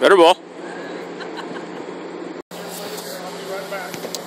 Better ball. I'll be right back.